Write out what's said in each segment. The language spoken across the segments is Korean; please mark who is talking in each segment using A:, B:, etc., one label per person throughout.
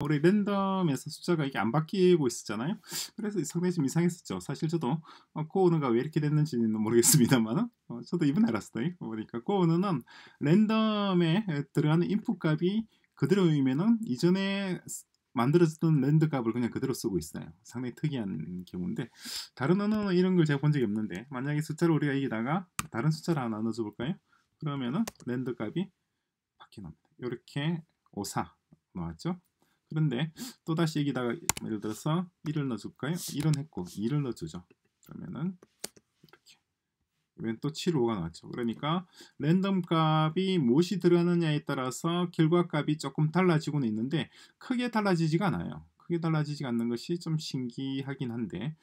A: 우리 random에서 숫자가 이게 안 바뀌고 있었잖아요. 그래서 상당히 좀 이상했었죠. 사실 저도 어, Go 언어가 왜 이렇게 됐는지는 모르겠습니다만 어, 저도 이번 알았어요. 보니까 Go 언어는 random에 들어가는 인풋 값이 그대로이면은 이전에 만들어졌던 rand 값을 그냥 그대로 쓰고 있어요. 상당히 특이한 경우인데 다른 언어는 이런 걸 제가 본 적이 없는데 만약에 숫자를 우리가 여기다가 다른 숫자를 하나 넣어줘 볼까요? 그러면은 rand 값이 바뀌납니다. 이렇게 54 나왔죠? 그런데 또다시 여기다가 예를 들어서 1을 넣어줄까요? 1은 했고 2를 넣어주죠. 그러면은 이렇게 이번엔 또 7, 5가 나왔죠. 그러니까 랜덤 값이 무엇이 들어가느냐에 따라서 결과 값이 조금 달라지고는 있는데 크게 달라지지가 않아요. 크게 달라지지 않는 것이 좀 신기하긴 한데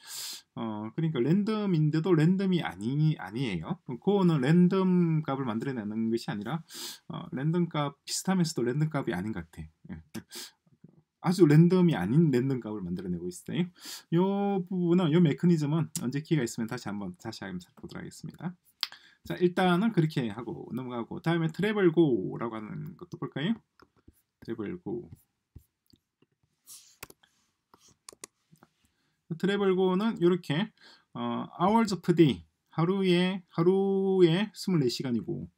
A: 어 그러니까 랜덤인데도 랜덤이 아니 아니에요. 그거는 랜덤 값을 만들어내는 것이 아니라 어, 랜덤 값 비슷하면서도 랜덤 값이 아닌 것 같아. 예. 아주 random이 아닌 랜덤 값을 만들어내고 있어요. 이 부분은 이 메커니즘은 언제 기회가 있으면 다시 한번 다시 한번 살펴보도록 하겠습니다. 자 일단은 그렇게 하고 넘어가고 다음에 travel go라고 하는 것도 볼까요? travel go travel go는 이렇게 어, hours per day 하루에 하루에 24시간이고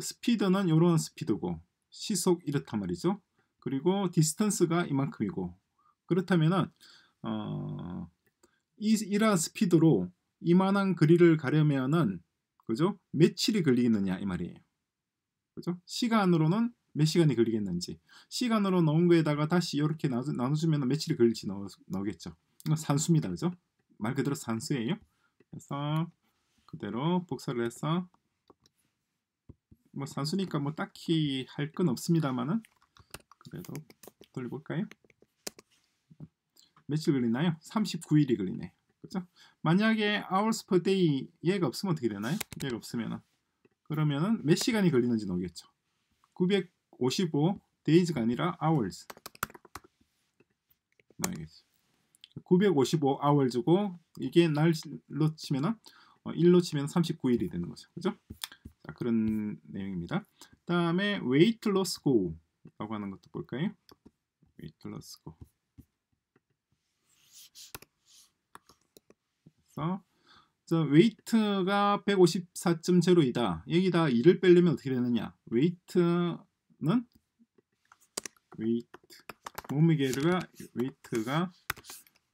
A: 스피드는 이런 스피드고 시속 이렇단 말이죠. 그리고 distance가 이만큼이고 그렇다면은 어, 이, 이러한 스피드로 이만한 거리를 가려면은 그죠? 며칠이 걸리겠느냐 이 말이에요. 그죠? 시간으로는 몇 시간이 걸리겠는지 시간으로 넣은 거에다가 다시 이렇게 나눠, 주면 며칠이 걸릴지 넣, 나오겠죠. 이건 산수입니다. 그죠? 말 그대로 산수예요. 그래서 그대로 복사를 해서 뭐 산수니까 뭐 딱히 할 건 없습니다만은 그래도 돌려볼까요? 며칠 걸리나요? 39일이 걸리네. 그죠? 만약에 hours per day 얘가 없으면 어떻게 되나요? 얘가 없으면은 그러면은 몇 시간이 걸리는지 나오겠죠. 955 days가 아니라 hours 나오겠죠. 955 hours고 이게 날로 치면은 어, 일로 치면 39일이 되는 거죠. 그죠? 자, 그런 내용입니다. 다음에 weight loss go 라고 하는 것도 볼까요? loss go 그래서 저 weight가 154.0이다. 여기다 2를 빼려면 어떻게 되느냐? weight는 weight 몸무게가 weight가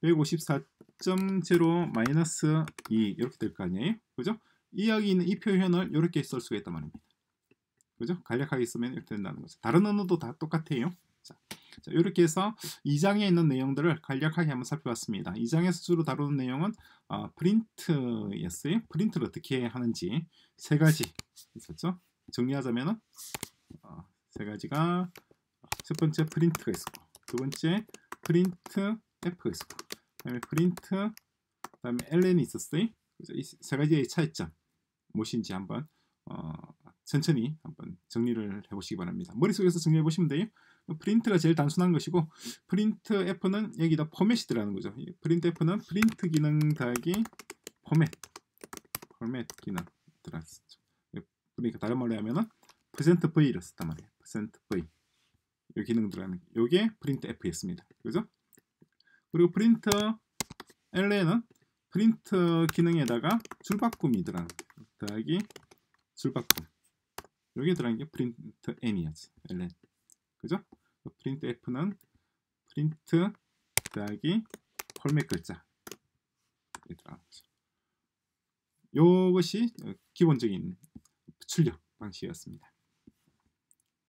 A: 154.0 마이너스 2 이렇게 될 거 아니에요? 그죠? 이 있는 이 표현을 이렇게 쓸 수가 있단 말입니다. 그죠? 간략하게 쓰면 이렇게 된다는 거죠. 다른 언어도 다 똑같아요. 자, 자, 이렇게 해서 2장에 있는 내용들을 간략하게 한번 살펴봤습니다. 2장에서 주로 다루는 내용은 어, 프린트였어요. 프린트를 어떻게 하는지 세 가지 있었죠. 정리하자면은 어, 세 가지가 첫 번째 프린트가 있었고 두 번째 프린트 F가 있었고 그다음에 프린트 그다음에 ln이 있었어요. 이 세 가지의 차이점 무엇인지 한번 어, 천천히 정리를 해보시기 바랍니다. 머릿속에서 정리해 보시면 돼요. 프린트가 제일 단순한 것이고 프린트 F는 여기다 포맷이 들어가는 거죠. 프린트 F는 프린트 기능 더하기 포맷 포맷 기능 들어갔죠. 그러니까 다른 말로 하면은 퍼센트 V를 썼단 말이에요. 퍼센트 V 이 기능 들어가는 요게 프린트 F였습니다. 그죠? 그리고 프린트 ln은 프린트 기능에다가 줄바꿈이 들어가는 더하기 줄바꿈 여기에 들어간 게 프린트 n이었지 ln 그죠? 프린트 f는 프린트 더하기 폴맥 글자 들어가는 거죠. 이것이 기본적인 출력 방식이었습니다.